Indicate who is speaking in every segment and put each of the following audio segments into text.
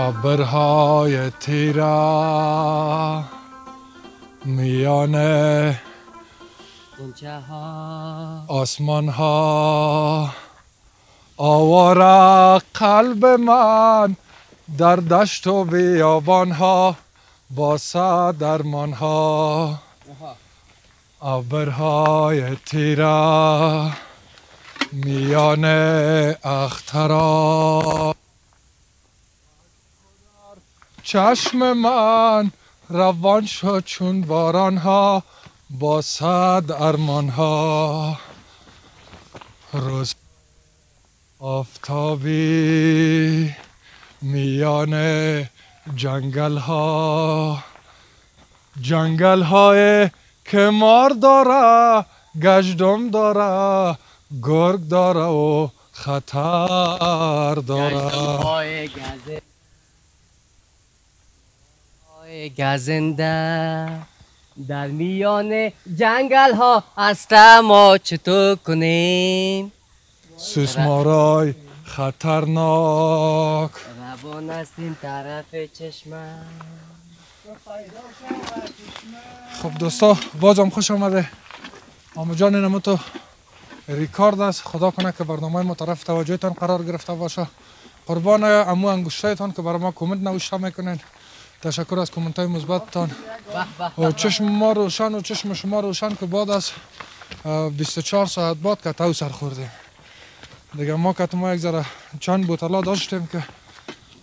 Speaker 1: ابرهای تیرا. میان آسمان ها آوارا قلب من در دشت و بیابان ها با درمان ها ابرهای تیرا. میان اخترا. چشم من روان شد چون باران ها با صد ارمان ها روز آفتابی میان جنگل ها جنگل های که مار داره گشدم داره گرگ داره و خطر داره
Speaker 2: گزنده در میان جنگل ها است ما چطور کنیم؟
Speaker 1: سوسمارای خطرناک.
Speaker 2: روان هستیم طرف چشمه
Speaker 1: خب دوستا بازم خوش آمده. آمو جان اینمو تو ریکارد است. خدا کنه که برنامه ما طرف توجهتان قرار گرفته باشه. قربان امو انگشتایتان که برای ما کامنت نوشته می‌کنین. تشکر از کامنت های مثبتتان چشم ما روشن و چشم شما روشن که بعد از 24 ساعت بعد که تو سر خوردیم دیگه ما که ما یک ذره چند بوتلا داشتیم که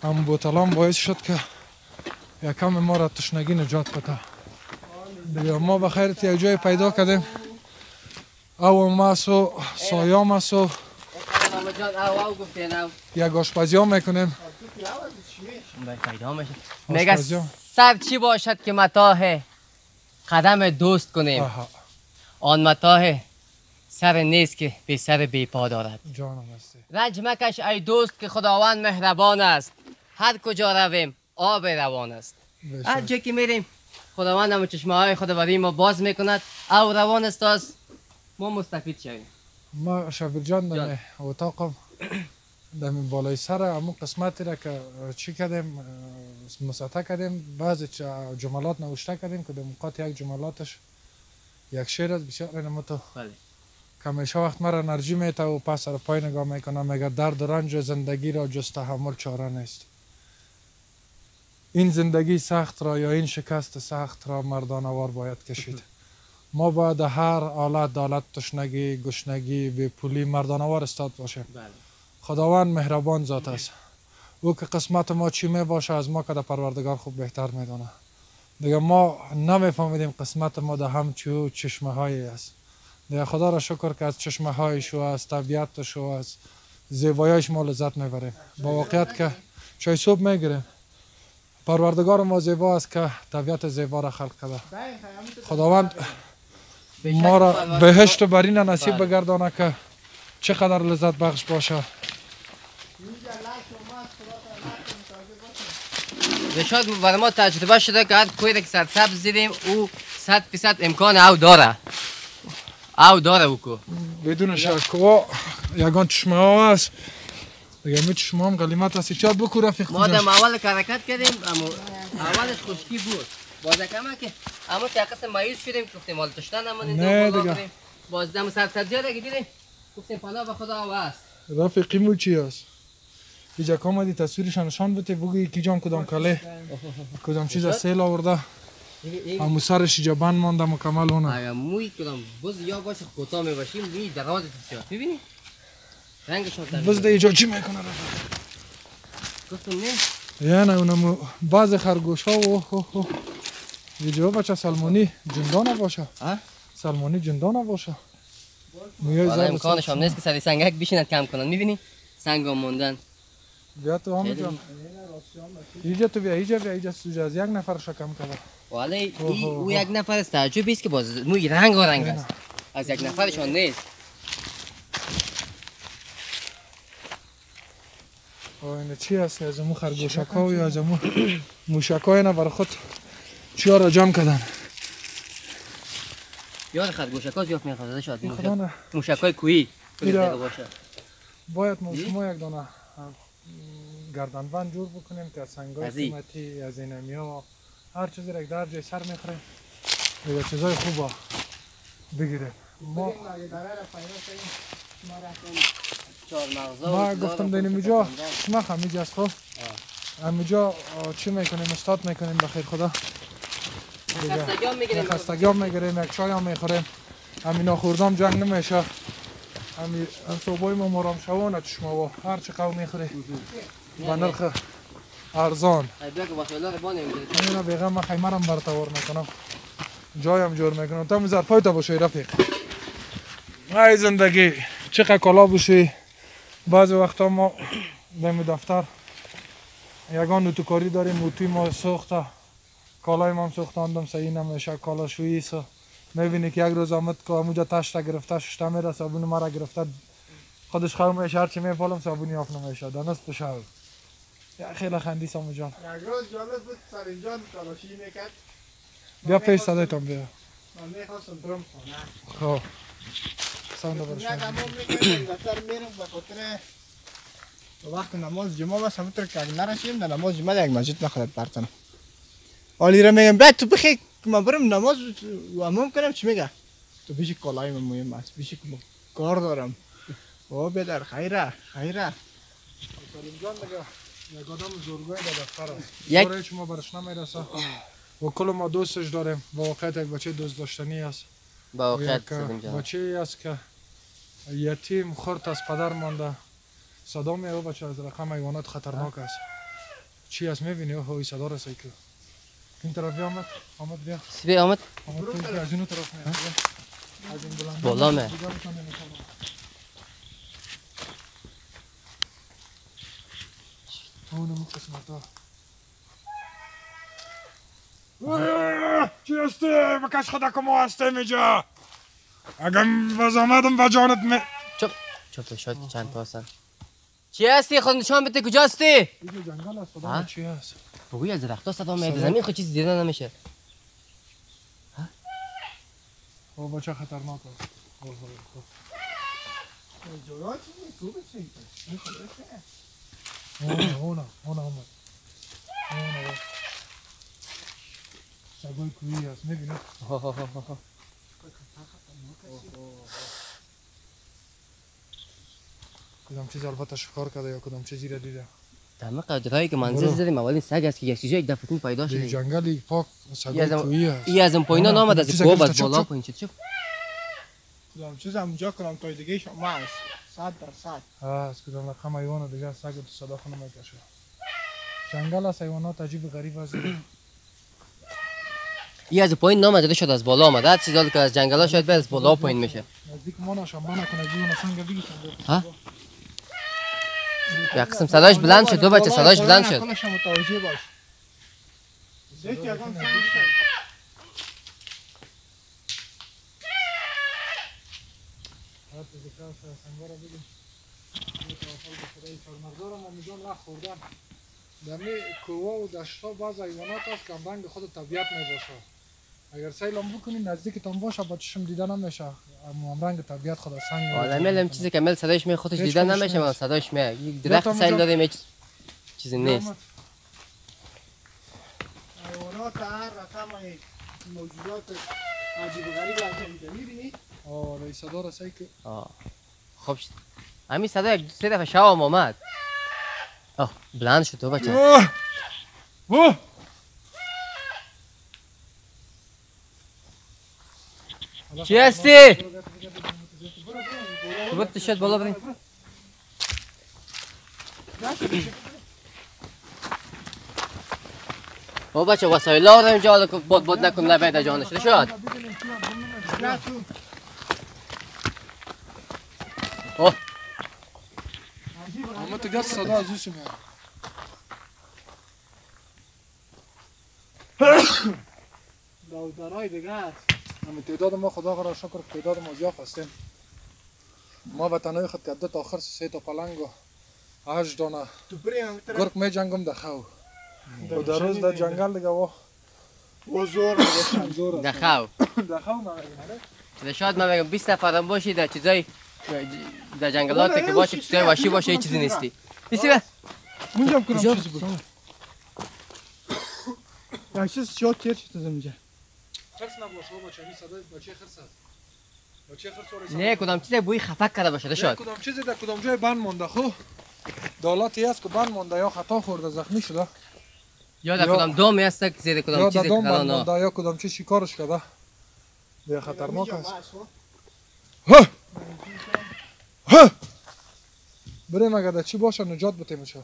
Speaker 1: هم بوتلا باعث شد که یکم ما را تشنگی نجات بده دیگه ما به یک جای پیدا کردیم او ماسو سایا ماسو یک آشپزی ها می‌کنیم.
Speaker 2: میگه سر چی باشد که متاه قدم دوست کنیم؟ آن متاه سر نیست که به سر بی پا دارد رنج مکش ای دوست که خداوند مهربان است. هر کجا رویم آب روان است. هر جا که میریم خداوند هم چشمه های خود برای ما باز می‌کند. او روان است از ما مستفید شویم.
Speaker 1: ما شبیر جان دمه اتاقم دمی بالای سر. امو قسمتی را که چی کردیم؟ مسطح کردیم. بعضی جملات نوشته کردیم که در یک جملاتش یک شعر است. بسیار اینمو تو بله. همیشه وقت مرا انرژی میته و پس سر پای نگاه می‌کنم میگه درد و رنج زندگی را جز تحمل چاره نیست؟ این زندگی سخت را یا این شکست سخت را مردانوار باید کشید؟ ما باید هر حالت دالت تشنگی گشنگی به پولی مردانوار استاد باشه. بله. خداوند مهربان ذات است. او که قسمت ما چی می باشه از ما که در پروردگار خوب بهتر می‌دونه دیگه ما نمیفهمیدیم قسمت ما در همچو چشمه هایی است. دیگه خدا را شکر که از چشمه هایش و از طبیعتش و از زیباییش ما لذت می‌بریم. با واقعیت که چای صبح می‌گیریم. پروردگار ما زیبا است که طبیعت زیبا را خلق کرده. خداوند ما را بهشت برین نصیب بگردانه که چقدر لذت بخش باشه.
Speaker 2: شاید برای ما تجربه شده که هر کوی که سبز دیدیم او صد فیصد امکان او داره. او داره او کو.
Speaker 1: بدون شک. و یگان چشمه ها هست دیگه می چشمه هم قلیمت هستی بکو رفیق
Speaker 2: ما دم اول حرکت کردیم اما اولش خشکی بود. باز کما که اما که قسم مایوس شدیم گفتیم مال تشتن هم
Speaker 1: نه دیگه.
Speaker 2: باز دم سر سبزی دیگه دیدیم. گفتیم پناه به خدا هست.
Speaker 1: رفیقی مو چی هست؟ اینجا کامدی تصویرش نشان بده. بگوی کی جام کدام کله کدام چیز سیل آورده. همو سرش اینجا بند مانده مکمل اونه.
Speaker 2: موی کدام بز یا باشه کوتاه می باشیم موی دراز بسیار. ببینی رنگش
Speaker 1: بز ده اینجا چی می‌کنه
Speaker 2: گفتم نه.
Speaker 1: یا نه اونم باز خرگوش ها و اینجا بچه سلمونی جندانه باشه. سلمونی جندانه باشه.
Speaker 2: حالا امکانش هم نیست که سری سنگک بشیند کم کنن می‌بینی؟ سنگ هم موندن.
Speaker 1: بیا تو همه جان اینجا تو بیا اینجا بیا اینجا سوجه از یک نفر کم کرده
Speaker 2: ولی او یک نفر است تعجب است که باز موی رنگ و رنگ است. از یک نفرشان نیست.
Speaker 1: اینه چی هست از امو خرگوشک ها یا از امو موشک های برای خود؟ چی را جمع کردن؟
Speaker 2: یاد خرگوشک ها زیاد می‌خواد شاید موشک های کویی باشه.
Speaker 1: باید ما شما یک دانه گردنبند جور بکنیم که از سنگای قیمتی از این ها هر چیزی را در جای سر می‌خوریم. یا چیزای خوبه بگیره ما ما گفتم دینیم اینجا شما همیجا است خب همیجا چی می‌کنیم؟ استاد می‌کنیم بخیر خدا. خستگیام می‌گیریم. یک چای هم می‌خوریم. همینا خوردم جنگ نمیشه. همین صبحای ما مرام شوانه چشما و هر چه قوم می‌خوری. با نرخ ارزان. اینا بیغم من خیمرم برتوار می‌کنم. جایم جور می‌کنم. تا میزر پایتا باشه رفیق. ای زندگی چقدر کلا باشی بعضی وقتا ما به دفتر. یگان نوتوکاری داریم نوتوی ما سوخته کالای ما هم سوختاندم صحیح نمیشه کالا شویی سو می‌بینی که یک روز آمد که اموجا تشت گرفته ششته میره صابون مرا گرفته. خودش خرم میشه هرچی میپالم صابونی آف نمیشه دنست بشه یا خیلی خندی سامو جان.
Speaker 3: یک روز جالب بود سرینجان کالاشی می‌کرد.
Speaker 1: بیا پیش صدایتان بیا.
Speaker 3: من می‌خواستم برم خانه.
Speaker 1: خب. ساند
Speaker 3: برش خاطر وقت نماز جمعه بس همونطور که نرسیم در نماز جمعه یک مسجد نخواهد برتنم. آلی را میگم. بعد تو بخی من برم نماز و امام کنم چی میگه؟ تو بیشی کالای من مهم است. بیشی کار دارم. او بدر خیره خیره.
Speaker 1: سلیم جان دیگه یک آدم زورگوی در دفتر است. یک هیچ ما برش نمی‌رسه. و کل ما دوستش داریم. با واقعیت یک بچه دوست داشتنی است.
Speaker 2: با واقعیت
Speaker 1: بچه است که یتیم خورد از پدر مانده. صدا می او بچه از رقم ایوانات خطرناک است. چی است؟ می‌بینی؟ او صدا رسی که این طرف بیا آمد آمد بیا
Speaker 2: بیا آمد
Speaker 1: آمد تو از اینو طرف
Speaker 2: از این بلند بالا می
Speaker 1: اونم قسمت ها چی هستی؟ بکش خدا کما هستی میجا اگم باز آمدم با جانت می
Speaker 2: چپ چپ شاید چند تا هستن چی هستی خود نشان بده کجا هستی؟
Speaker 1: اینجا جنگل است خدا چی هست؟
Speaker 2: بگوی از درخت ها صدا میده زمین خود چیزی دیده نمیشه.
Speaker 1: او بچه خطرناک است. اومد اونا سگای کویی هست می‌بینی؟ کدام چیز البته شکار کرده یا کدام چیزی را دیده؟
Speaker 2: در قدرهایی که منزل زدیم اولین سگ است که یک چیزی یک دفعه پیدا شد
Speaker 1: جنگلی پاک سگای کویی هست.
Speaker 2: ای از اون پایینا نامد از کوه از بالا پایین شد شوف
Speaker 3: کدام چیز هم؟ جا کنم تا دیگه شما هست صد در صد.
Speaker 1: هست کدام رقم ایوان دیگه سگ تو صدا خونه می‌کشه جنگل است حیوانات عجیب غریب است
Speaker 2: ای از پایین نامده شد از بالا آمده هر چیزی که از جنگل ها شاید از بالا پایین میشه.
Speaker 1: نزدیک ما نشم من نکنه جون سنگ بگی
Speaker 2: ها؟ یک قسم صداش بلند شد دو بچه صداش بلند شد
Speaker 1: دمی کوه و دشتا باز ایوانات است که رنگ خود طبیعت می باشه اگر سیلم بکنی نزدیک تان باشه با چشم دیده نمیشه اما رنگ طبیعت خود سنگ
Speaker 2: آدمی هم چیزی که مل صداش می خودش دیده نمیشه من صداش می یک درخت سیل داریم هیچ چیزی نیست.
Speaker 3: حیوانات هر رقم موجودات عجیب غریب هم می‌بینی؟
Speaker 1: آره صدا رسایی که
Speaker 2: خب همین صدا یک سه دفعه شام آمد آه بلند شد تو بچه.
Speaker 1: اوه!
Speaker 2: چی هستی؟ بود شد بالا بریم او بچه وسایل ها رو اینجا بود بود نکن لبه جانش شد اوه
Speaker 1: اما تو گفت صدا از اوش میاد
Speaker 3: داودارای دیگه هست
Speaker 1: اما تعداد ما خدا را شکر تعداد ما زیاد هستیم. ما به تنهایی خود که تا آخر سه تا پلنگ و هشت دانه. گرگ می جنگم در خو. و در روز در جنگل دیگه و
Speaker 3: و زور
Speaker 2: در خو.
Speaker 1: در خو
Speaker 2: نه شاید من بگم 20 نفر باشی در چیزای در جنگلات که باشه چیزای وحشی باشه هیچ چیزی نیستی. نیستی به؟
Speaker 3: اونجا کنم چیزی بود. یک چیز تیر شد از اینجا
Speaker 1: خرس نباشه بابا چنین صدای بچه خرس
Speaker 2: خرس نه کدام چیز بوی خفک کرده باشه شد
Speaker 1: کدام چیزی در کدام جای بند مونده خو دالاتی است که بند مونده یا خطا خورده زخمی شده
Speaker 2: یا در کدام دامی است که زیر کدام چیزی
Speaker 1: کلانا یا کدام چیز شکارش کرده بیا خطرناک است ها ها بریم اگر در چی باشه نجات بتیم چه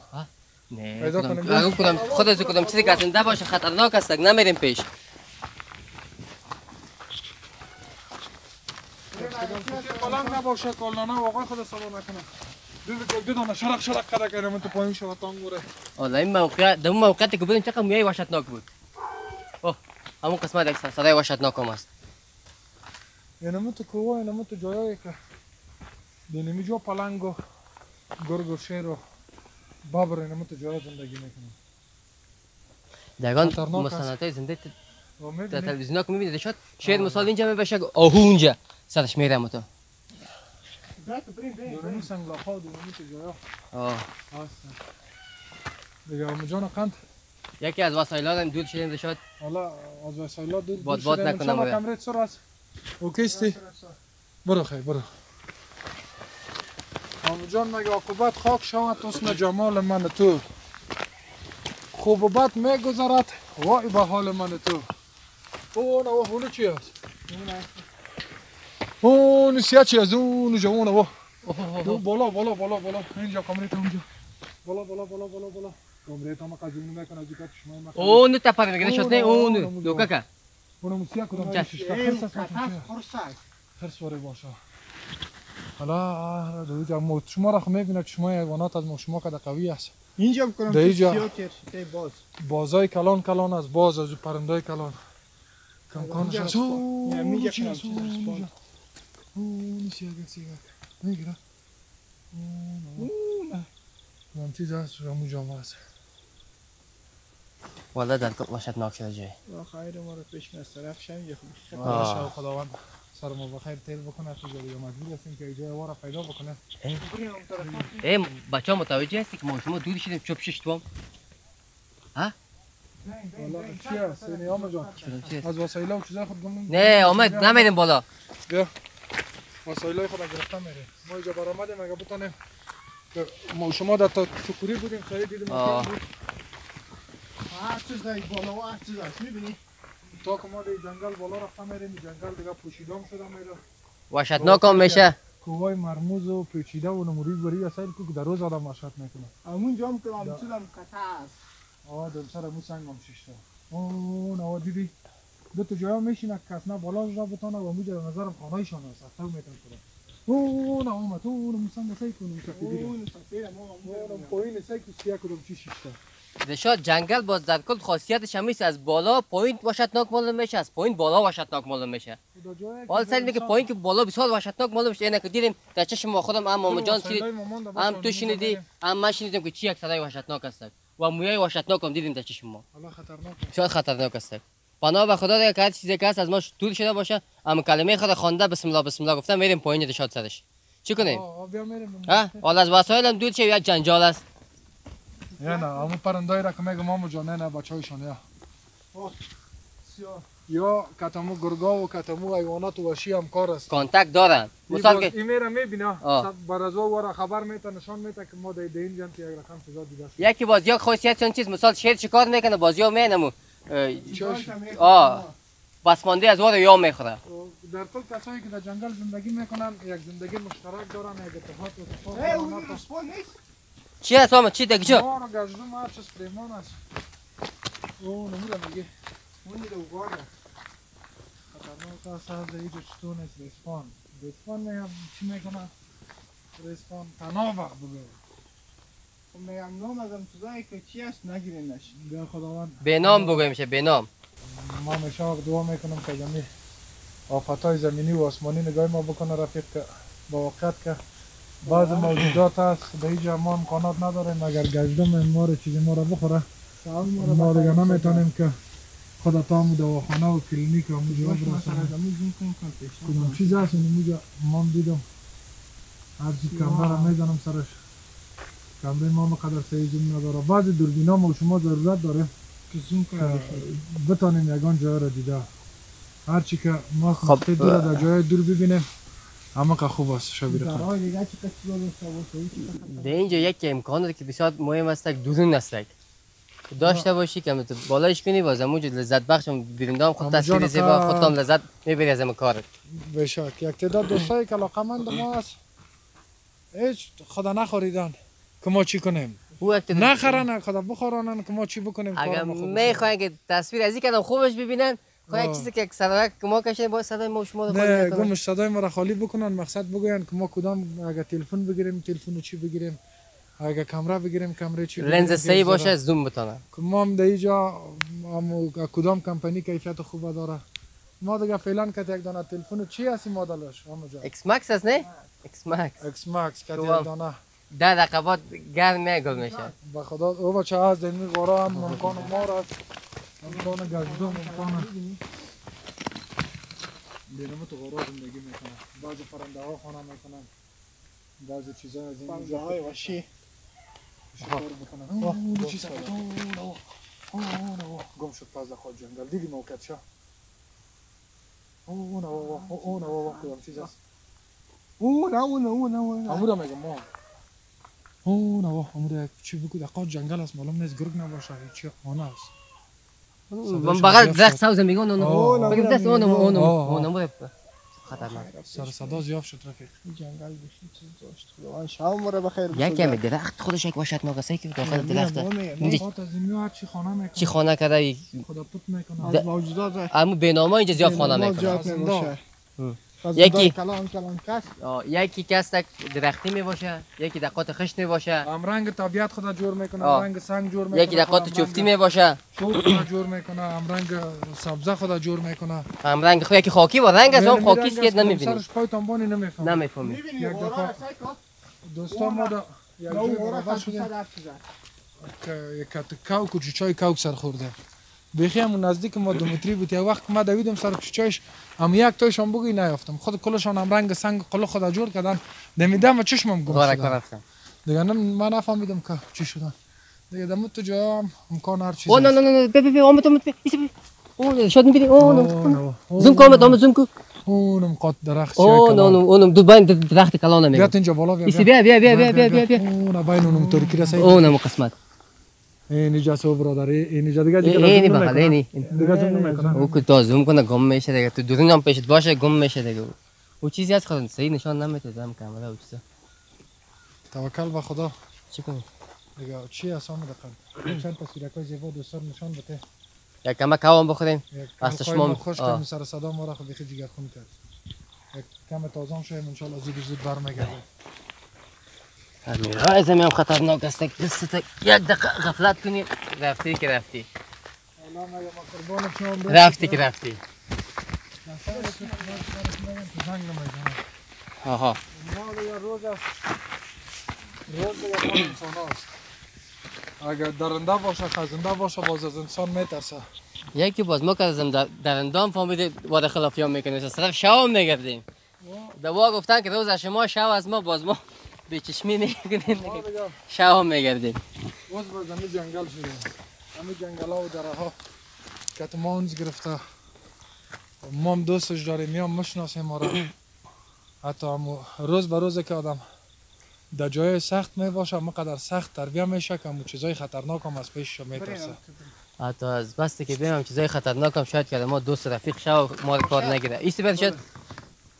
Speaker 2: نه پیدا کنیم کدام خود از کدام چیزی که زنده باشه خطرناک است نمیریم پیش
Speaker 1: بلند نباشه کالنانه واقعا خود سلام نکنه. دو دانه شرق شرق که من تو پایین شده تانگوره
Speaker 2: والا این موقع در اون موقعیتی که بودیم چقدر میای وحشتناک بود. اوه همون قسمت یک صدای وحشتناک هم است
Speaker 1: یعنی تو کوه یعنی تو جایی که دینمی جو پلنگ و گرگ و شیر و بابر یعنی تو جایی زندگی می‌کنم.
Speaker 2: دگان مستندات زنده تلویزیون ها که می‌بینید شد شیر مثال اینجا میبشه آهو اونجا. سرش میره تو.
Speaker 1: دورمی سنگلا خواه دورمی تو جایا آه. دیگه همه جان قند.
Speaker 2: یکی از وسایل هم دور شدیم شد.
Speaker 1: حالا از وسایل دور
Speaker 2: باد باد نکنم
Speaker 1: باید کمرت سر است اوکیستی برو خیلی برو. همه جان مگه عاقبت خاک شود حسن جمال من تو. خوب و بد میگذرد. وای به حال من تو. او نه اونو چی است اون سیا چی از اون جوونه و بالا بالا بالا بالا. اینجا کامریت اونجا. بالا بالا بالا بالا بالا. کامریت هم قضیه می‌کنه از دیگه چشمای ما
Speaker 2: اون تا میگه شد نه اون. دوکا کا
Speaker 1: اونم سیا کدوم چش خرس خرس خرس وره باشه. حالا دو جا شما را خو می‌بینه شما حیوانات از شما کده قوی است.
Speaker 3: اینجا بکنم
Speaker 1: در اینجا باز. بازای کلان کلان از باز از پرندای کلان. کم کانش از سیگه سیگه می‌گیره اون من چیز هست رمو جامعه هست
Speaker 2: والا در کل باشد ناک شده جای
Speaker 3: خیر ما رو پیش کنه طرف شم یه خوبی
Speaker 1: خداوند سر ما بخیر تیل بکنه تو جایی مجبور هستیم که ایجای وارا پیدا بکنه
Speaker 2: ای بچه ها متوجه هستی که ما شما دودی شدیم چوب شش توام ها
Speaker 1: والا چی هست اینی آمه جان از وسایل و چیزای خود
Speaker 2: نه آمد نمیدیم بالا
Speaker 1: بیا وسایل های خود گرفته میریم ما اینجا برآمدیم اگه بتانیم ما شما در تا چکوری بودیم خیلی دیدیم
Speaker 3: هر چیز در بالا و هر چیز هست می‌بینی؟
Speaker 1: تا که ما در جنگل بالا رفته میریم جنگل دیگه پوشیدام شده میره.
Speaker 2: وحشتناک هم میشه.
Speaker 1: کوهای مرموز و پیچیده و نموری بری اصلا که در روز آدم وحشت می‌کنه
Speaker 3: همون جام که هم چیزم کتا است
Speaker 1: آه دل سر مو سنگ هم شیشته اون آه دیدی؟ دو تا جایا میشینه کس نه بالا را بتانه و موجه نظرم خانهایشان است افتو میتن کنه اون اومد. اون مسنگ سای کنه
Speaker 3: سفیدی اون سفیدی
Speaker 1: اون پایین سای که سیا کدوم چی شیشته
Speaker 2: دشاد جنگل باز در کل خاصیتش همیست از بالا پایین وحشتناک معلوم میشه از پایین بالا وحشتناک معلوم میشه. حال سر که پایین که بالا بسیار وحشتناک معلوم میشه. اینه که دیدیم در چشم ما خودم هم مامان جان شنید هم تو شنیدی؟ هم من شنیدم که چی یک صدای وحشتناک است و مویای وحشتناک هم دیدیم در چشم ما
Speaker 1: خطرناک
Speaker 2: بسیار خطرناک است پناه به خدا دیگه که هست از ما دور شده باشه. اما کلمه خدا خوانده بسم الله بسم الله گفتم میریم پایین دشاد سرش. چی کنیم؟ ها حالا از وسایل هم دور شه یک جنجال است؟
Speaker 1: یا نه همون پرندایی را که میگم مامو جان نه بچه‌هایشان یا یا کتمو گرگا و کتمو حیوانات وحشی هم کار است
Speaker 2: کانتاکت دارن
Speaker 1: مثال که این میره می‌بینه. بر از واره خبر میته نشان میته که ما در این جان یک رقم چیزا دیده
Speaker 2: یکی باز یک خاصیت چون چیز. مثال شیر چیکار می‌کنه؟ باز یا مینمو آه بسمانده از واره یا می‌خوره.
Speaker 1: در کل کسایی که در جنگل زندگی می‌کنن یک زندگی مشترک دارن یک اتفاق و
Speaker 2: چی هست آمد؟ چی دیگه چه؟
Speaker 1: ما رو گزدم هر چیز پریمان است. او نمیره میگه.
Speaker 3: اون میره اوگاره
Speaker 1: خطرناک است از اینجا چطور نیست ریسپان ریسپان میگم چی می‌کنه؟ ریسپان تنها وقت بگه
Speaker 3: خب میگم نام ازم چیزایی که چی هست نگیرینش.
Speaker 1: بیا خداوند
Speaker 2: به نام بگویم میشه به نام.
Speaker 1: ما میشه دعا می‌کنم که جمعی آفت های زمینی و آسمانی نگاه ما بکنه رفیق که با وقت که بعض موجودات هست به اینجا ما امکانات نداریم. اگر گشتم ما رو چیزی ما رو بخوره ما دیگه نمی‌تونیم که خدا تامو دواخانه و کلینیک و موجا برسونیم کدوم چیز هست؟ اون موجا ما دیدم. هر چی کمره رو می‌زنم سرش. کمره ما مقدر سعی زوم نداره. بعضی دوربینا ما شما ضرورت داره.
Speaker 3: که زوم
Speaker 1: بتانیم یگان جای را دیده. هرچی که ما خب دور در جای دور ببینیم همه که خوب است شبیر خود
Speaker 2: به اینجا یک امکان داره که بسیار مهم است دورون است داشته باشی که بالایش کنی باز موجود لذت بخش بیرونده هم خود تصویر زیبا خود هم لذت می‌بری از کارت.
Speaker 1: بشک یک تعداد دوستایی که علاقمند ما است. هیچ خدا نخوریدن. که ما چی کنیم؟ نخرن خدا بخورانن که ما چی بکنیم؟
Speaker 2: اگر می‌خواین که تصویر از این کدام خوبش ببینن خواهی چیزی که صدای که ما کشیم با صدای ما شما
Speaker 1: نه گمش صدای ما را خالی بکنن مقصد بگوین که ما کدام اگر تلفن بگیریم تلفن چی بگیریم؟ اگر کامرا بگیریم کامرا چی
Speaker 2: لنز سی باشه زوم بتونه
Speaker 1: ما هم در اینجا کدام کمپانی کیفیت خوب داره؟ ما دیگه فعلا که یک دانه تلفن چی هستی مدلش همونجا
Speaker 2: ایکس مکس است نه؟ ایکس
Speaker 1: مکس ایکس مکس که یک دانه.
Speaker 2: ده دقیقه بعد گرم میگل میشه
Speaker 1: به خدا او بچه از دنمی غورا هم امکان ما را امکان گزدو امکان دینمو تو غورا زندگی می‌کنن بعضی فرنده ها خانه می‌کنن بعضی چیزا از این
Speaker 3: فرنده های وحشی
Speaker 1: گم شد پازده خود جنگل دیدی موقعت شا اون اون اون اون کدام چیز است
Speaker 3: اون اون اون اون
Speaker 1: امورا میگم ما اون اون امورا چی بگو دقیقا جنگل است معلوم نیست گرگ نباشه هیچی خانه است
Speaker 2: بغل درخت سبز میگن اونو بگم دست اونو اونو اونو خطرناک
Speaker 1: سر صدا زیاد شد رفیق
Speaker 3: جنگل بشین چیز داشت خدا شام مره بخیر
Speaker 2: یک کمی درخت خودش یک وحشت ناک که داخل درخت
Speaker 1: چی خانه می‌کنه
Speaker 2: چی خانه کرده
Speaker 1: خدا پوت می‌کنه
Speaker 3: از موجودات
Speaker 2: اما به نام اینجا زیاد خانه می‌کنه
Speaker 3: یکی
Speaker 2: یکی کس تک درختی می باشه یکی دقات خشت می باشه
Speaker 1: هم رنگ طبیعت خدا جور می‌کنه رنگ سنگ جور می‌کنه
Speaker 2: یکی دقات چفتی می باشه
Speaker 1: خدا جور می‌کنه هم رنگ سبزه خدا جور می‌کنه.
Speaker 2: هم رنگ خود یکی خاکی با رنگ از اون خاکی است که نمی‌بینی.
Speaker 1: سرش پای تنبانی نمی‌فهمی
Speaker 2: نمی‌فهمی
Speaker 1: یک دفعه دوستان ما دا یک جای برابر شده که یک کاو کوچیچای کاو سر خورده. بیخی همون نزدیک ما دو متری بود. یک وقت ما دویدم سر کوچهش هم یک تایشان بگی نیافتم. خود کلشان هم رنگ سنگ قلو خدا جور کردن. دمیدم و چشمم گم شدن دیگه من نفهمیدم که چی شدن دیگه دمو تو جا هم امکان هر چیز
Speaker 2: او نه نه نه بی بی بی آمد آمد بی او شد می‌بینی او نه زوم کن آمد زوم کن.
Speaker 1: اونم قط درخت
Speaker 2: او نه نه اونم دو بین درخت کلانه میگه
Speaker 1: بیا اینجا بالا بیا
Speaker 2: بیا. بیا بیا بیا بیا بیا
Speaker 1: اون بین اونم ترکی رسید؟
Speaker 2: اونم قسمت
Speaker 1: اینجا سو برادری اینجا دیگه
Speaker 2: دیگه اینی بغل اینی
Speaker 1: دیگه زوم نمی‌کنه
Speaker 2: او که تا زوم کنه گم میشه دیگه تو دورین هم پیشت باشه گم میشه دیگه او چیزی از خود صحیح نشان نمیده دم کاملا او چیزا
Speaker 1: توکل به خدا
Speaker 2: چی کنی
Speaker 1: دیگه چی اسام دقیقا چند تصویرکای زیبا دوستان نشان بده
Speaker 2: یک کمک کاوام بخوریم راستش ما
Speaker 1: خوش کنیم سر صدا ما را بخی جگر خون کرد یک کم تازه شویم ان شاء الله زود زود برمیگردیم
Speaker 2: راه زمین خطرناک است. دستت یک دقیقه غفلت کنی. رفتی که رفتی. رفتی که رفتی. آها.
Speaker 1: اگر درنده باشه خزنده باشه باز از انسان میترسه.
Speaker 2: یکی باز. ما که از درنده هم فهمیده وارد خلافی هم می‌کنیم صرف شو میگردیم دوا گفتن که روز شما شو از ما باز ما به چشمی نگردیم شو هم میگردیم.
Speaker 1: باز باز همه جنگل شده. همه جنگل ها و دره ها کتمانز گرفته. ما هم دوستش داریم میام مشناسیم ما را حتی هم روز به روز که آدم در جای سخت می باشه مقدر سخت تربیه میشه که چیزای خطرناک هم از پیشش میترسه
Speaker 2: حتی از بسته که بیم چیزای خطرناک هم شاید که ما دوست رفیق شو ما کار نگیره. ایستی بید شد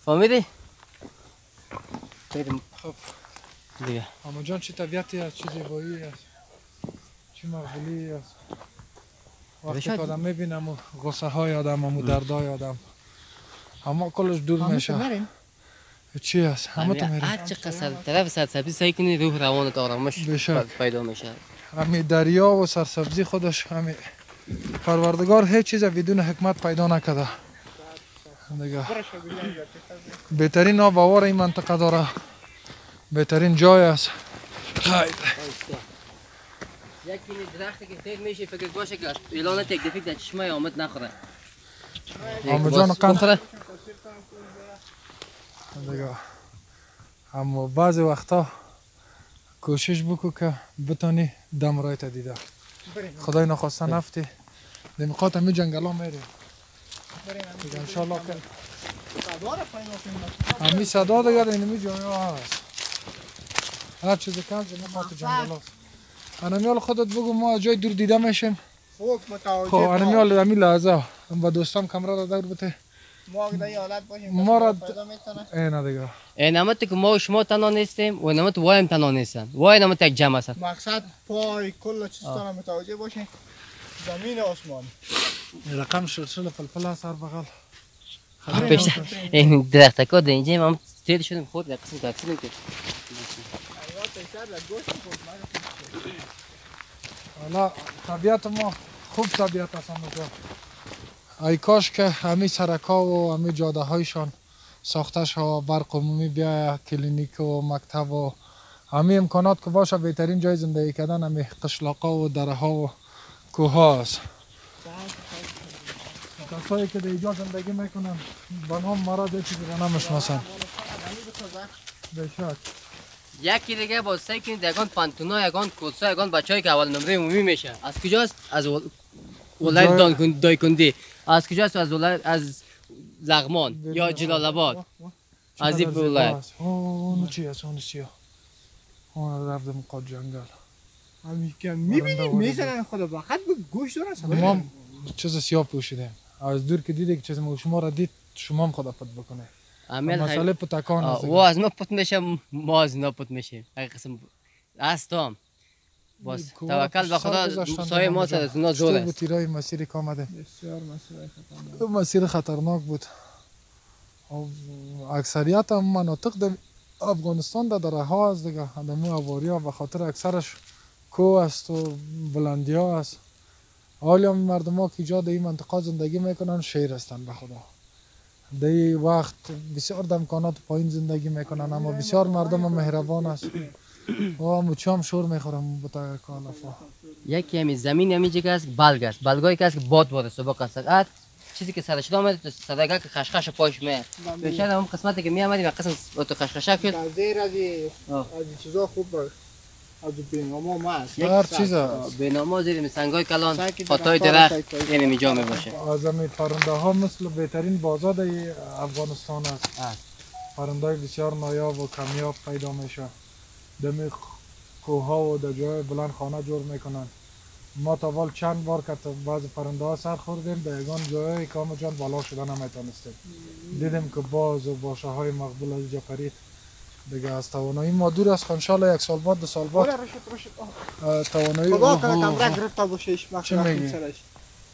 Speaker 2: فهمیدی؟
Speaker 1: خب.
Speaker 2: دیگه.
Speaker 1: اما جان چی طبیعتی است چی زیبایی است چی مقبولی است وقتی که آدم می‌بینم و غصه های آدم و دردای آدم. اما کلش دور میشه. چی است همه تو میریم
Speaker 2: هر چه قصر طرف سرسبزی سعی کنی روح روانت آرامش پیدا میشه.
Speaker 1: همین دریا و سرسبزی خودش همین پروردگار هیچ چیز بدون حکمت پیدا نکرده. دیگه بهترین آب این منطقه داره. بهترین جای است. خیر
Speaker 2: یکی درختی که فکر میشه فکر باشه که اعلان تک دفیک در چشمه آمد نخوره.
Speaker 1: آمد جان قند دیگه. اما بعضی وقتا کوشش بکو که بتانی دم رایت دیده. خدای نخواسته نفتی. دمیقات همی جنگل ها میری دیگه انشالله که همی صدا دیگه اینمی جامعه ها هست. هر چیزی کم نمی‌خواد جنگل هاست انمیال خودت بگو ما جای دور دیده میشیم
Speaker 3: خوب متوجه
Speaker 1: خب انمیال همی لحظه. با دوستان کمره را دور بته
Speaker 3: ما اگه حالت باشیم
Speaker 1: ما را
Speaker 3: پیدا می‌تونه
Speaker 1: اینا دیگه.
Speaker 2: ای نمت که ما و شما تنها نیستیم و نمت وایم تنها نیستن. وای نمت یک جمع هستن.
Speaker 3: مقصد پای کل چیزتان متوجه باشین. زمین آسمان.
Speaker 1: رقم شلشل فلفل هست هر بغل.
Speaker 2: این درخت ها در اینجا ما تیر شدیم. خود در قسم تاکسی که
Speaker 3: حیوات بیشتر در گوشت خود
Speaker 1: حالا طبیعت ما خوب طبیعت است ای کاش که همین سرکا و همین جاده هایشان ساخته شو برق عمومی بیا کلینیک و مکتب و همین امکانات که باشه بهترین جای زندگی کردن همین قشلاقا و دره ها و کوه ها است. کسایی که در زندگی می‌کنن به نام مرا رو نمی‌شناسن بشک
Speaker 2: یکی دیگه با سعی کنید یگان پانتونا یگان کلسا یگان بچه‌ای که اول نمره عمومی میشه. از کجاست؟ از ول- ولایت
Speaker 1: جای-
Speaker 2: دان- دایکندی. از کجاست؟ از ولایت از لغمان یا جلال آباد از این ولایت.
Speaker 1: اونو چی است اونو سیاه اون رفتم قاد جنگل.
Speaker 3: همین که می‌بینی؟ می‌زنن خدا فقط به گوش دارن
Speaker 1: ما چیز سیاه پوشیدیم. از دور که دیده که چیز ما شما را دید شما هم خدا پت بکنه.
Speaker 2: عمل
Speaker 1: مسئله پتکان
Speaker 2: او از ما پت میشه ما از اینا پت میشیم اگه قسم هستم باز توکل به خدا سایه ما از اونا زور است
Speaker 1: تیرای مسیری که آمده؟
Speaker 3: بسیار خطرناک.
Speaker 1: مسیر خطرناک بود. و اکثریت هم مناطق در افغانستان در دره ها است دیگه. دمو اواری ها به خاطر اکثرش کوه است و بلندی ها است حالی هم مردم ها که اینجا در این منطقه زندگی می‌کنن شیر هستن به خدا. در این وقت بسیار در امکانات پایین زندگی می‌کنن اما بسیار مردم هم مهربان است. و مچی هم شور می‌خورم بتا کالفا
Speaker 2: یکی همین زمین همین جگه است بلگ است. بلگایی که است باد باد سبک است. ات چیزی که سرش آمد صدقه که خشخش پاش میاد. بیشتر اون قسمتی که می آمدیم قسم تو خشخش شد.
Speaker 3: در زیر از. از چیزا خوب بر- از بیناما ما هست
Speaker 1: هر چیز است.
Speaker 2: به نامو زیر سنگای کلان خطای
Speaker 3: درخت،
Speaker 2: یعنی میجا می باشه.
Speaker 1: از همین پرنده ها مثل بهترین بازار در افغانستان است.
Speaker 2: است.
Speaker 1: پرنده های بسیار نایاب و کمیاب پیدا میشه دمی کوه ها و در جای بلند خانه جور می‌کنن ما تا وال چند بار که بعض پرنده ها سر خوردیم در یگان جای کام جان بالا شده نمی‌تونستیم دیدیم که باز و باشه های مقبول از اینجا پرید دیگه از توانایی ما دور است. انشالله یک سال بعد دو سال بعد. اه، توانایی
Speaker 3: خدا کنه کمره. گرفته باشش
Speaker 1: چی
Speaker 3: مقصد
Speaker 1: میگی؟
Speaker 3: سرش.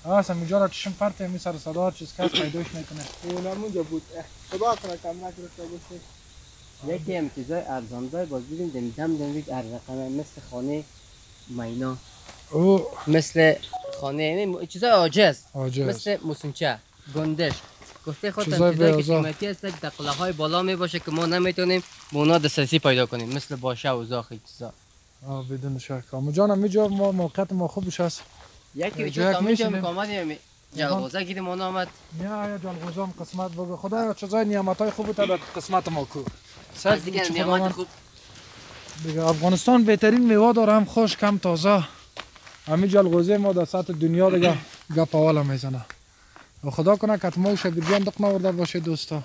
Speaker 1: اصلا اینجا را چشم پرت می سر صدا چیز کس پیداش می‌کنه.
Speaker 3: اون همونجا بود. خدا کنه کمره گرفته باشش
Speaker 2: یکی هم چیزای ارزانده باز دیدیم دم دم دم یک ارزقه مثل خانه مینا.
Speaker 1: او.
Speaker 2: مثل خانه یعنی چیزای عاجز. مثل موسونچه گندش. گفته خودم
Speaker 1: چیزای
Speaker 2: چیزایی که. قیمتی است که در قله های بالا می باشه که ما نمی‌تونیم به اونا دسترسی پیدا کنیم مثل باشه و زاخی چیزا.
Speaker 1: آه بدون شک. اما جانم اینجا ما موقعیت ما خوبش است
Speaker 2: یکی تا اینجا
Speaker 1: می‌شینیم.
Speaker 2: میکامدیم جلغوزه گیریم اونا آمد
Speaker 1: یا یا جلغوزام قسمت بگو خدا چیزای نعمت های خوب در قسمت ما کو.
Speaker 2: از دیگه
Speaker 1: خداوند-
Speaker 2: خوب.
Speaker 1: دیگه افغانستان بهترین میوه داره هم خوش کم تازه. همین جلغوزه ما در سطح دنیا دیگه گپ اول می‌زنه. و خدا کنه که ما و شبیر جان دق نورده باشه دوستا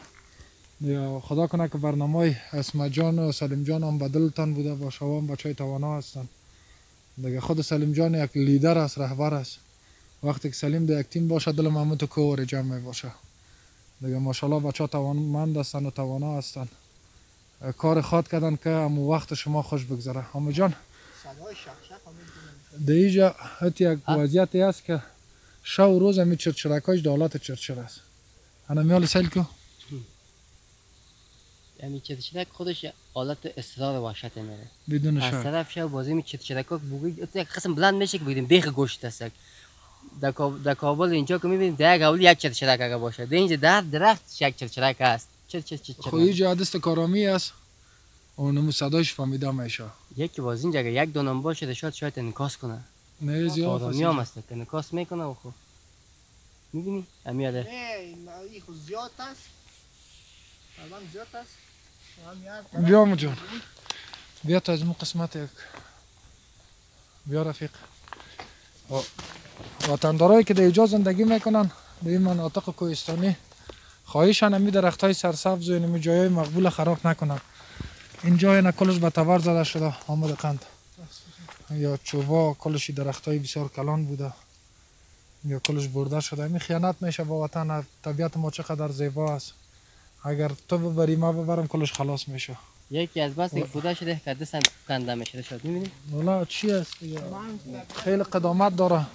Speaker 1: یا خدا کنه که برنامه اسمت جان و سلیم جان هم به دلتان بوده و هم بچه توانا هستن دیگه خود سلیم جان یک لیدر است رهبر است وقتی که سلیم در یک تیم باشه دل محمود تو کور جمع باشه دیگه ماشاءالله بچه توانمند هستن و توانا هستن کار خواد کردن که امو وقت شما خوش بگذره همو جان اینجا حتی یک وضعیتی است که شب و روز همی چرچرکاش در حالت چرچر است. انا میال سیل کو
Speaker 2: یعنی چت چرک خودش حالت اصرار وحشت میره
Speaker 1: بدون
Speaker 2: از
Speaker 1: شک.
Speaker 2: طرف شب بازی می چت چرک بگوی یک قسم بلند میشه که بگیم بیخ گوشت است. در کاب- در کابل اینجا که می‌بینید در یک یک چت چرک اگه باشه. در اینجا در درخت یک چت چرک است چت چت چت
Speaker 1: خو اینجا دست کارامی است. و نمو صدایش فهمیده میشه
Speaker 2: یکی باز اینجا اگه یک دونم باشه شاید شاید انکاس کنه.
Speaker 1: نه زیاد
Speaker 2: آدمی هم هست که انکاس می‌کنه و خب. می‌بینی؟ امیاله
Speaker 3: نه این این خود زیاد است الان زیاد است هم یاد کنه.
Speaker 1: بیا تا از اون قسمت یک. بیا رفیق. وطندارایی که در اینجا زندگی می‌کنن در این مناطق کوهستانی. خواهیشان امی درخت های سرسبز و اینمی جای های مقبول خراب نکنن. این جای نه کلش به تور زده شده آمد قند. یا چوبا کلشی درخت های بسیار کلان بوده. یا کلش برده شده. این خیانت میشه با وطن. طبیعت ما چقدر زیبا است. اگر تو ببری ما ببرم کلش خلاص میشه.
Speaker 2: یکی از بس یک بوده شده که دستم کنده میشه شد. می‌بینی؟
Speaker 1: والا چی است؟ خیلی قدامت داره.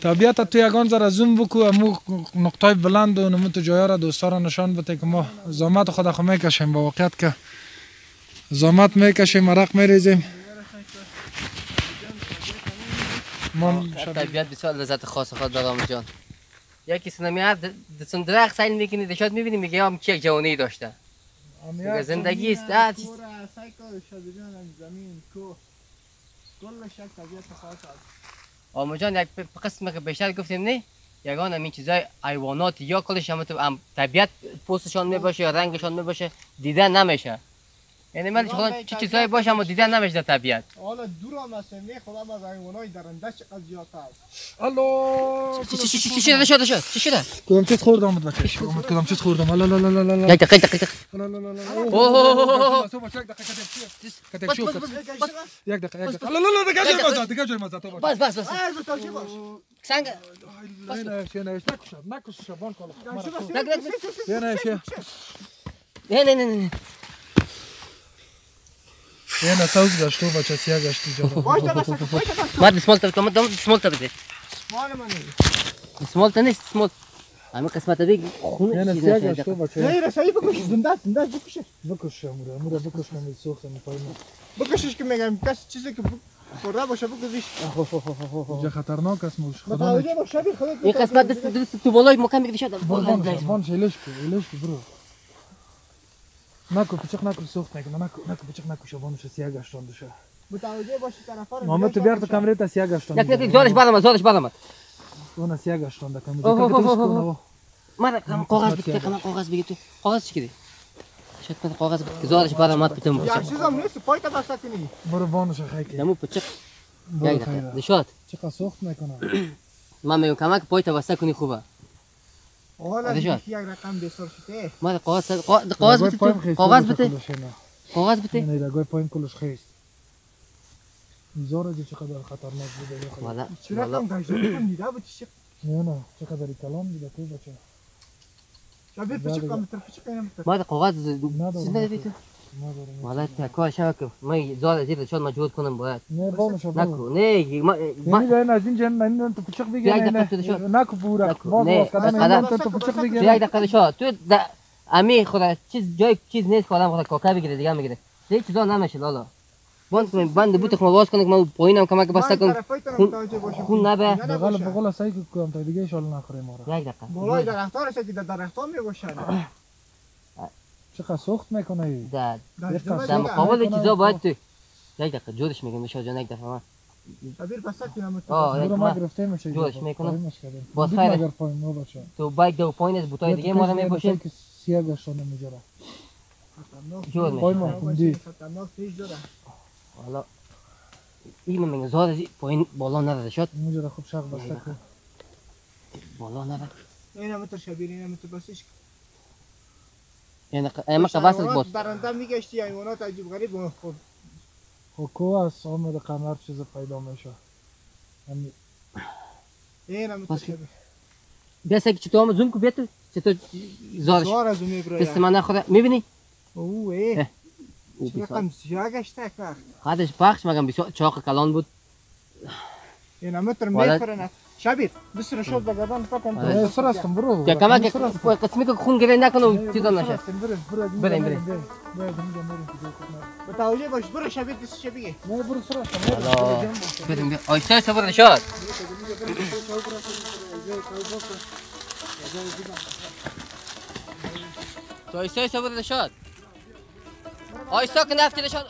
Speaker 1: طبیعت تو یگان ذره زوم بکو امو نقطه بلند و نمو تو جایا را دوستا را نشان بده که ما زامت خود خو می‌کشیم با واقعیت که زامت می‌کشیم مرق میریزیم.
Speaker 2: ما طبیعت بسیار لذت خاص خود دارم جان. یکی سنمیار دستون درخت سعی می‌کنی دشات می‌بینی میگه هم چه جوانی داشته. زندگی است آمو جان یک قسم که بیشتر گفتیم نه یگان این چیزای حیوانات یا کلش هم طبیعت پوستشان می‌باشه یا رنگشان می‌باشه دیده نمیشه. یعنی من خدا چه چیزایی باشه اما دیده نمیشه در طبیعت
Speaker 3: حالا دور هم هستیم نه خدا از حیوانای درنده چقدر زیاد هست
Speaker 1: الله
Speaker 2: چی چی چی شده شده شده چی شده
Speaker 1: کدام چیز خوردم آمد بچه کدام چیز خوردم لا لا لا لا لا
Speaker 2: یک دقیقه دقیقه
Speaker 1: لا لا لا لا
Speaker 2: اوه
Speaker 1: یک دقیقه یک دقیقه لا لا لا دیگه جای مزه دیگه جای مزه تو
Speaker 2: بس بس بس سنگ
Speaker 1: نه نه نه نکش نکش شبان کالا
Speaker 2: نه
Speaker 1: نه
Speaker 2: نه نه نه
Speaker 1: Jedna sauga što bača sjaga što džava.
Speaker 2: Madi smolta, to madi smolta bide. Smolta ne smolta. Ama kısmata bir
Speaker 1: khun. Yana sjaga što bača.
Speaker 3: Ne, ne, sai bakuş, zindat, zindat bakuş.
Speaker 1: Bakuş amura, amura bakuş nam soğuksa mı payma.
Speaker 3: Bakuş iş ki megam kas çize ki Korra boşa bu kızış.
Speaker 1: Çok خطرناک است موش.
Speaker 3: خدا وجه boşa bir خدا.
Speaker 2: این قسمت دست درست تو بالای مکان میگه شد.
Speaker 1: بان بان شیلش کو، ایلش کو برو. نکو پیچق نکو سوخت نکن نکو نکو پیچق نکو شبانش سیاه گشتانده شه
Speaker 3: متوجه باشی طرفا رو
Speaker 1: محمد تو بیار تو کامره تا سیاه گشتانده
Speaker 2: یک یک زورش برام زورش برام
Speaker 1: اون سیاه کدش کنه
Speaker 2: من کاغذ بگیر کاغذ بگیر تو. کاغذ چی کردی شد من کاغذ بگیر. زورش برام مات پیتم
Speaker 3: یا چیزام نیست پای تا دست کنی
Speaker 1: برو وانش خیلی.
Speaker 2: دمو پیچق یک دقیقه نشاد
Speaker 1: چقدر سوخت می‌کنه
Speaker 2: من میگم کمک پای تا واسه کنی خوبه.
Speaker 3: رقم بسر شده
Speaker 2: ما قواس قواس بده قواس بده قواس بده
Speaker 1: نه رگای پایین کلش خیست چه چقدر خطرناک بوده
Speaker 3: والا چه رقم گشته دیده بود چه
Speaker 1: نه نه چقدر کلام بوده تو بچه
Speaker 3: شبیه کم پیچ کنم
Speaker 2: ما قواس نداری تو والله تکا شبکه من زاد زیر شد مجهود کنم باید
Speaker 1: نه بانش
Speaker 2: نکو نه ما
Speaker 1: نه از این جن من تو پچق بگیر نه نکو بورا
Speaker 2: باز کدام
Speaker 1: تو تو پچق بگیر
Speaker 2: یک دقیقه شد تو امی خدا چیز جای چیز نیست که آدم خدا کاکا بگیره دیگه می‌گیره دیگه چیزا نمیشه لالا بند کنم بند بوت خود باز که من پایینم کمک بسته کنم خون نبه
Speaker 1: بغل بغل سعی کنم تا دیگه ان نخوره ما
Speaker 2: یک دقیقه
Speaker 3: بالای درختارش که در درختار میگوشن
Speaker 1: چقدر سوخت می‌کنه
Speaker 2: در در مقابل چیزا باید تو یک دقیقه جورش میگم نشاد جان یک دفعه من
Speaker 3: شبیر پس
Speaker 1: ما گرفته میشه
Speaker 2: جورش می‌کنم. باز خیر.
Speaker 1: اگر پایین نو بچه
Speaker 2: تو بایک دو پایین از بوتای دیگه ما رو میپوشیم
Speaker 1: که سیاه گشتانه میجره
Speaker 2: جور میشه. حالا این میگم زاد از پایین بالا نرده شد
Speaker 1: میجره خوب شق بسته کن.
Speaker 2: بالا نرده.
Speaker 3: این هم تو شبیر این هم تو بسش
Speaker 2: یعنی اما که واسه باز
Speaker 3: برنده میگشتی حیوانات عجیب غریب خود
Speaker 1: خب از آمد قمر چیز پیدا میشه
Speaker 3: این هم تو شبیر
Speaker 2: بیا سکی چطور آمد زوم کو بیتو چطور زارش؟
Speaker 3: زار از اون می‌بره.
Speaker 2: دست من نخوره. می‌بینی؟
Speaker 3: اوه ای چقدر زیاد گشته که
Speaker 2: خودش پخش مگم بسیار چاق کلان بود.
Speaker 3: این هم تر شبیر بسر شد بگردان فکر
Speaker 1: سر هستم برو
Speaker 2: که کمک قسمی که خون گره نکنه و چیزا نشه بریم بریم
Speaker 3: متوجه باش برو شبیر دست شبیه
Speaker 1: نه برو سر هستم
Speaker 2: حالا بریم بریم آیسته آیسته برو نشاد آیسته آیسته برو نشاد آیسته که نفتی نشاد